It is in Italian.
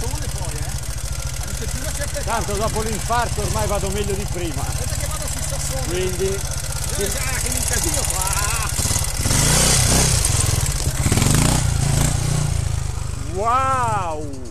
maratone poi, eh. Non più una certa. Tanto dopo l'infarto ormai vado meglio di prima. vedete che vado sul sassone. Quindi... Sì. Ah, che mi casino qua! Wow!